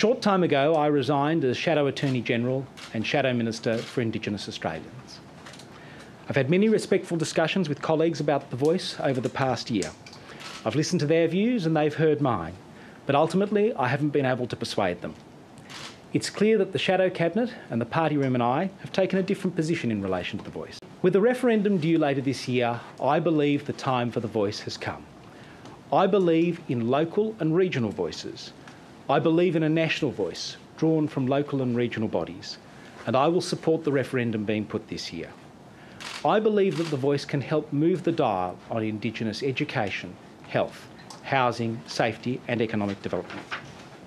short time ago, I resigned as Shadow Attorney General and Shadow Minister for Indigenous Australians. I've had many respectful discussions with colleagues about The Voice over the past year. I've listened to their views and they've heard mine, but ultimately I haven't been able to persuade them. It's clear that the Shadow Cabinet and the Party Room and I have taken a different position in relation to The Voice. With the referendum due later this year, I believe the time for The Voice has come. I believe in local and regional voices. I believe in a national voice drawn from local and regional bodies, and I will support the referendum being put this year. I believe that The Voice can help move the dial on Indigenous education, health, housing, safety, and economic development.